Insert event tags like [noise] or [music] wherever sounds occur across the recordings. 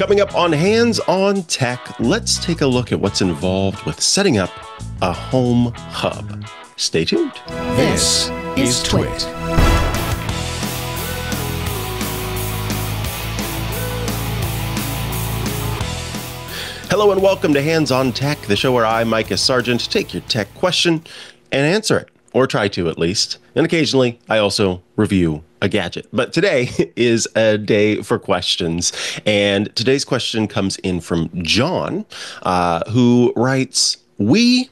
Coming up on Hands on Tech, let's take a look at what's involved with setting up a home hub. Stay tuned. This is Twit. Hello and welcome to Hands on Tech, the show where I, Mikah Sargent, take your tech question and answer it, or try to at least. And occasionally, I also review a gadget. But today [laughs] is a day for questions. And today's question comes in from John, uh, who writes We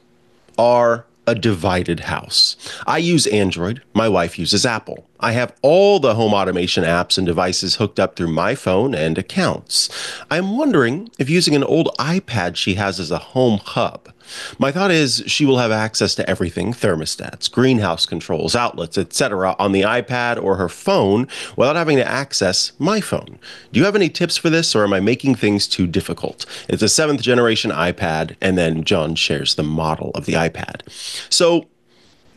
are a divided house. I use Android, my wife uses Apple. I have all the home automation apps and devices hooked up through my phone and accounts. I'm wondering if using an old iPad she has as a home hub my thought is she will have access to everything thermostats, greenhouse controls, outlets, etc. on the iPad or her phone without having to access my phone. Do you have any tips for this or am I making things too difficult? It's a seventh generation iPad, and then John shares the model of the iPad. So,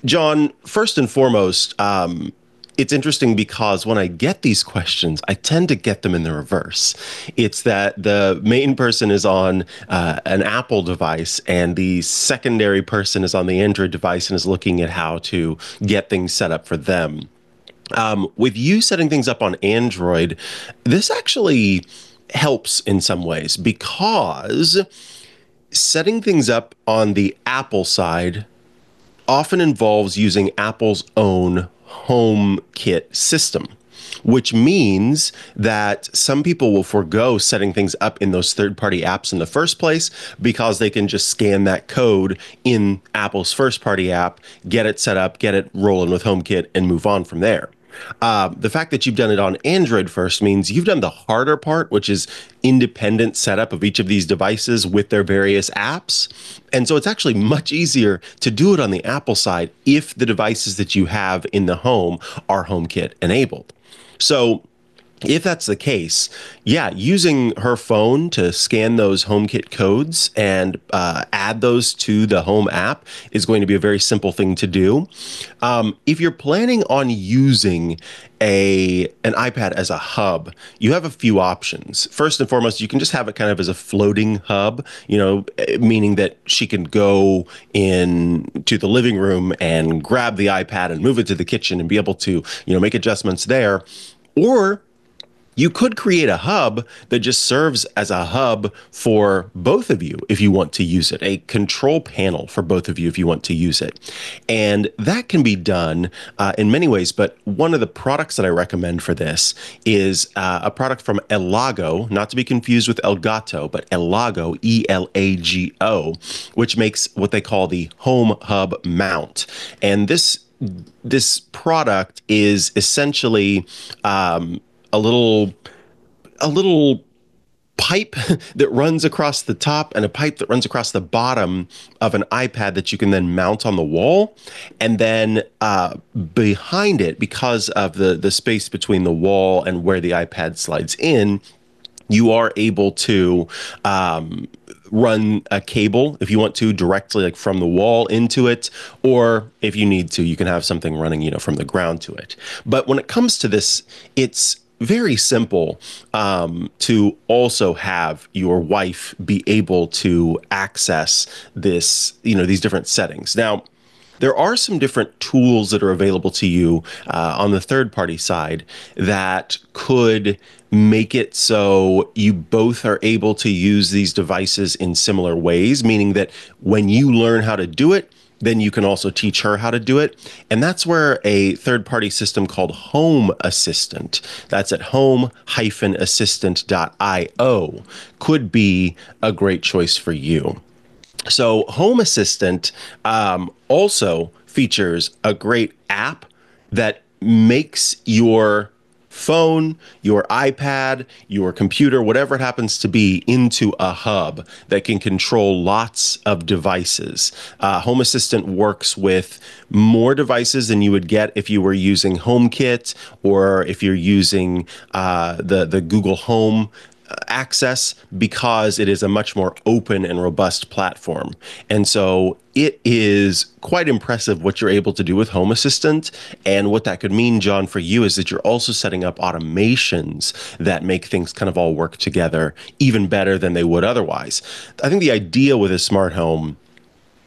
John, first and foremost, um, it's interesting because when I get these questions, I tend to get them in the reverse. It's that the main person is on uh, an Apple device and the secondary person is on the Android device and is looking at how to get things set up for them. Um, with you setting things up on Android, this actually helps in some ways because setting things up on the Apple side often involves using Apple's own HomeKit system which means that some people will forego setting things up in those third party apps in the first place because they can just scan that code in Apple's first party app, get it set up, get it rolling with HomeKit, and move on from there. Uh, the fact that you've done it on Android first means you've done the harder part, which is independent setup of each of these devices with their various apps. And so it's actually much easier to do it on the Apple side if the devices that you have in the home are HomeKit enabled. So if that's the case, yeah, using her phone to scan those HomeKit codes and uh, add those to the Home app is going to be a very simple thing to do. Um, if you're planning on using a an iPad as a hub, you have a few options. First and foremost, you can just have it kind of as a floating hub, you know, eh, meaning that she can go in to the living room and grab the iPad and move it to the kitchen and be able to, you know, make adjustments there. Or you could create a hub that just serves as a hub for both of you if you want to use it, a control panel for both of you if you want to use it. And that can be done uh, in many ways, but one of the products that I recommend for this is uh, a product from Elago, not to be confused with Elgato, but Elago, E L A G O, which makes what they call the Home Hub mount. And this this product is essentially um, a little a little pipe [laughs] that runs across the top and a pipe that runs across the bottom of an iPad that you can then mount on the wall. And then uh, behind it, because of the, the space between the wall and where the iPad slides in, you are able to um, run a cable if you want to directly like from the wall into it or if you need to you can have something running you know from the ground to it but when it comes to this it's very simple um, to also have your wife be able to access this, you know, these different settings. Now, there are some different tools that are available to you uh, on the third party side that could make it so you both are able to use these devices in similar ways, meaning that when you learn how to do it, then you can also teach her how to do it. And that's where a third party system called Home Assistant, that's at home-assistant.io, could be a great choice for you. So, Home Assistant um, also features a great app that makes your phone, your iPad, your computer, whatever it happens to be, into a hub that can control lots of devices. Uh, Home Assistant works with more devices than you would get if you were using HomeKit or if you're using uh, the the Google Home access because it is a much more open and robust platform. And so it is quite impressive what you're able to do with Home Assistant. And what that could mean, John, for you is that you're also setting up automations that make things kind of all work together even better than they would otherwise. I think the idea with a smart home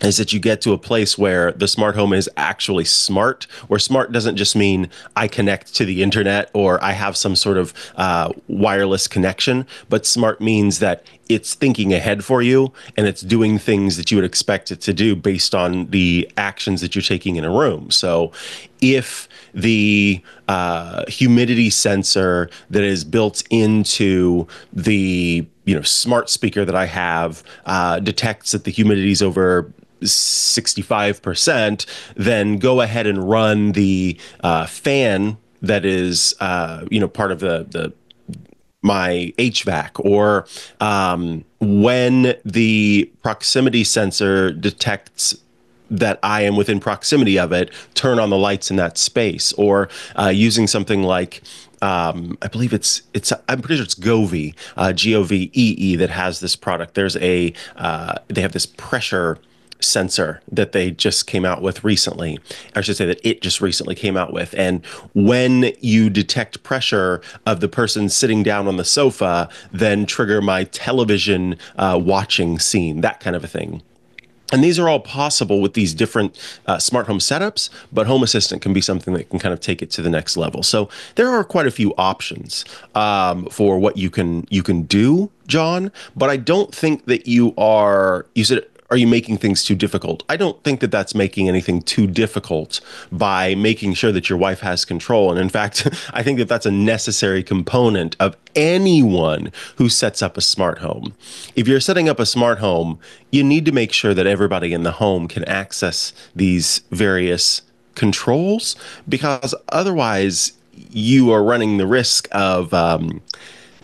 is that you get to a place where the smart home is actually smart, where smart doesn't just mean I connect to the internet or I have some sort of uh, wireless connection, but smart means that it's thinking ahead for you and it's doing things that you would expect it to do based on the actions that you're taking in a room. So if the uh, humidity sensor that is built into the you know smart speaker that I have uh, detects that the humidity is over 65%, then go ahead and run the uh, fan that is, uh, you know, part of the, the my HVAC or um, when the proximity sensor detects that I am within proximity of it, turn on the lights in that space, or uh, using something like um, I believe it's it's I'm pretty sure it's Govee, uh, G O V E E that has this product. There's a uh, they have this pressure sensor that they just came out with recently. I should say that it just recently came out with. And when you detect pressure of the person sitting down on the sofa, then trigger my television uh, watching scene, that kind of a thing. And these are all possible with these different uh, smart home setups, but Home Assistant can be something that can kind of take it to the next level. So there are quite a few options um, for what you can you can do, John. But I don't think that you are. You said are you making things too difficult? I don't think that that's making anything too difficult by making sure that your wife has control. And in fact, [laughs] I think that that's a necessary component of anyone who sets up a smart home. If you're setting up a smart home, you need to make sure that everybody in the home can access these various controls because otherwise you are running the risk of um,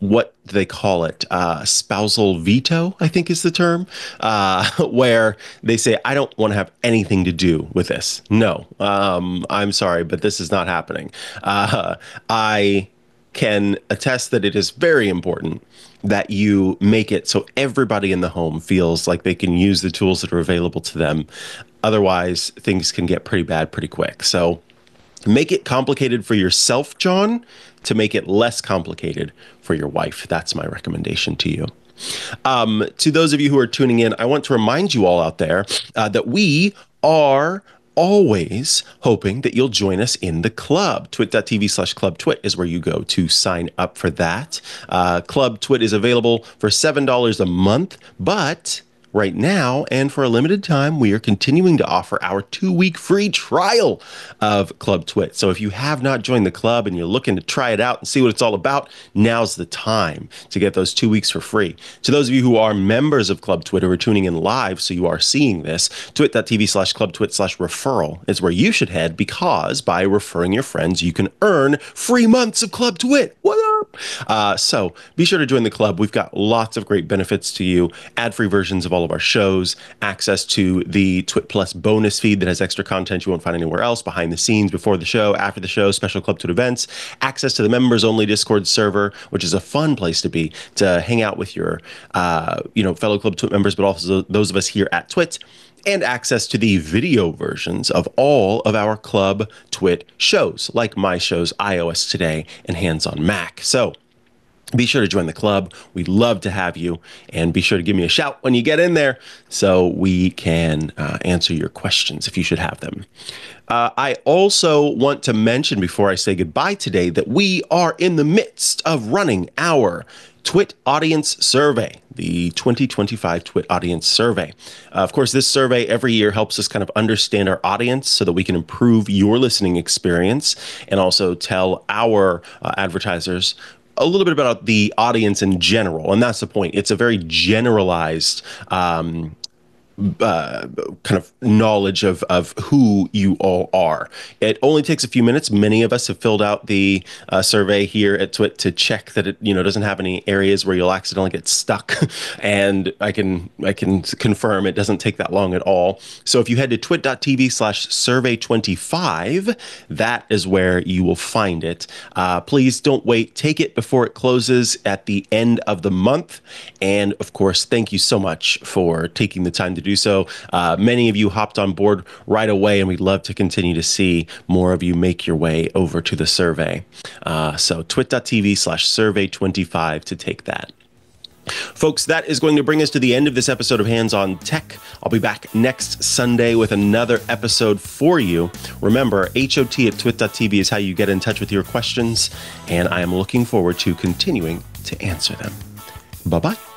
what they call it uh, spousal veto i think is the term uh, [laughs] where they say i don't want to have anything to do with this. No. Um, i'm sorry but this is not happening. Uh, i can attest that it is very important that you make it so everybody in the home feels like they can use the tools that are available to them. Otherwise things can get pretty bad pretty quick. So make it complicated for yourself john to make it less complicated for your wife. That's my recommendation to you. Um, to those of you who are tuning in, I want to remind you all out there uh, that we are always hoping that you'll join us in the club. Twit.tv slash club twit is where you go to sign up for that. Uh, club twit is available for $7 a month, but right now. And for a limited time, we are continuing to offer our two week free trial of Club Twit. So if you have not joined the club and you're looking to try it out and see what it's all about, now's the time to get those two weeks for free. To those of you who are members of Club Twit or are tuning in live, so you are seeing this, twit.tv slash club twit slash referral is where you should head because by referring your friends, you can earn free months of Club Twit. What? Uh, so be sure to join the club. We've got lots of great benefits to you, ad free versions of all of our shows, access to the Twit Plus bonus feed that has extra content you won't find anywhere else, behind the scenes, before the show, after the show, special Club Twit events, access to the members only Discord server, which is a fun place to be to hang out with your, uh, you know, fellow Club Twit members, but also those of us here at Twit and access to the video versions of all of our Club Twit shows, like my shows iOS Today and Hands on Mac. So be sure to join the club. We'd love to have you. And be sure to give me a shout when you get in there so we can uh, answer your questions if you should have them. Uh, I also want to mention before I say goodbye today that we are in the midst of running our Twit Audience Survey, the 2025 Twit Audience Survey. Uh, of course, this survey every year helps us kind of understand our audience so that we can improve your listening experience and also tell our uh, advertisers a little bit about the audience in general, and that's the point. It's a very generalized um, uh, kind of knowledge of, of who you all are. It only takes a few minutes. Many of us have filled out the uh, survey here at Twit to check that it you know doesn't have any areas where you'll accidentally get stuck. [laughs] and I can I can confirm it doesn't take that long at all. So if you head to twit.tv slash survey 25, that is where you will find it. Uh, please don't wait. Take it before it closes at the end of the month. And of course, thank you so much for taking the time to do so. Uh, many of you hopped on board right away, and we'd love to continue to see more of you make your way over to the survey. Uh, so twit.tv slash survey 25 to take that. Folks, that is going to bring us to the end of this episode of Hands on Tech. I'll be back next Sunday with another episode for you. Remember, HOT at twit.tv is how you get in touch with your questions, and I am looking forward to continuing to answer them. Bye bye.